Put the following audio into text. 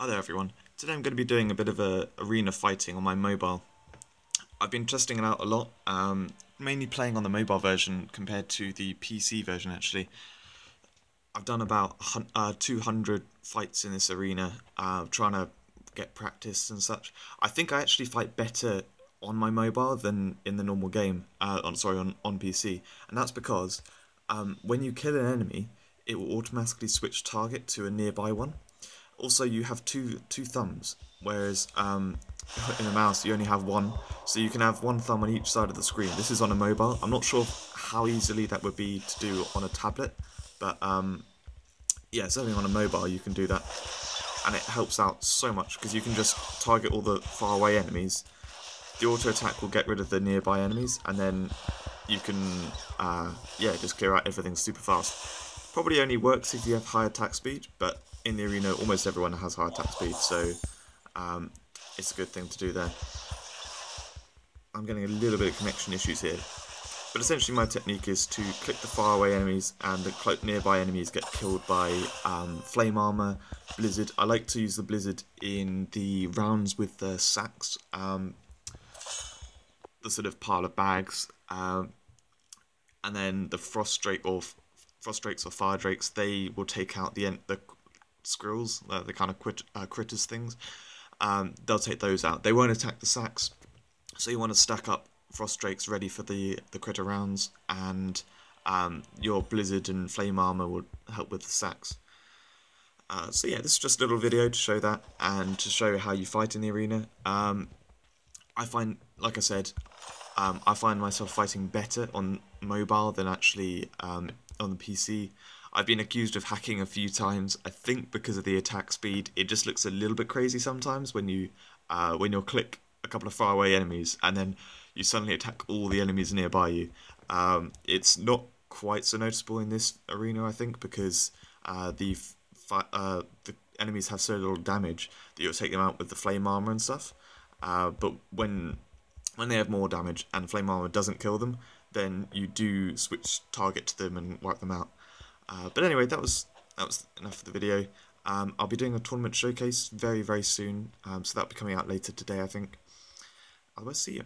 Hi there everyone. Today I'm going to be doing a bit of a arena fighting on my mobile. I've been testing it out a lot, um, mainly playing on the mobile version compared to the PC version actually. I've done about uh, 200 fights in this arena, uh, trying to get practice and such. I think I actually fight better on my mobile than in the normal game, uh, on, sorry, on, on PC, and that's because um, when you kill an enemy, it will automatically switch target to a nearby one also you have two two thumbs, whereas um, in a mouse you only have one, so you can have one thumb on each side of the screen. This is on a mobile. I'm not sure how easily that would be to do on a tablet, but um, yeah, certainly on a mobile you can do that, and it helps out so much because you can just target all the far away enemies. The auto attack will get rid of the nearby enemies, and then you can uh, yeah just clear out everything super fast. Probably only works if you have high attack speed, but in the arena, almost everyone has high attack speed, so um, it's a good thing to do there. I'm getting a little bit of connection issues here. But essentially my technique is to click the faraway enemies and the nearby enemies get killed by um, Flame Armor, Blizzard. I like to use the Blizzard in the rounds with the sacks, um, the sort of pile of bags, um, and then the Frost Drake or Frost Drakes or Fire Drakes, they will take out the, the squirrels, uh, the kind of crit- uh, critters things, um, they'll take those out. They won't attack the sacks, so you want to stack up frost drakes ready for the the critter rounds, and um, your blizzard and flame armor will help with the sacks. Uh, so yeah, this is just a little video to show that and to show how you fight in the arena. Um, I find, like I said, um, I find myself fighting better on mobile than actually um, on the PC. I've been accused of hacking a few times. I think because of the attack speed, it just looks a little bit crazy sometimes when you uh, when you'll click a couple of faraway enemies and then you suddenly attack all the enemies nearby you. Um, it's not quite so noticeable in this arena, I think, because uh, the uh, the enemies have so little damage that you'll take them out with the flame armor and stuff. Uh, but when when they have more damage and flame armor doesn't kill them, then you do switch target to them and wipe them out. Uh, but anyway, that was that was enough for the video. Um, I'll be doing a tournament showcase very, very soon, um, so that'll be coming out later today, I think. I will see you.